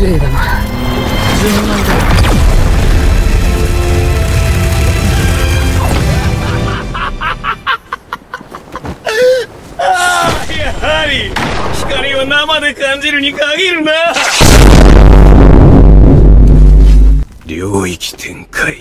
礼だな純だやはり光を生で感じるに限るな。領域展開。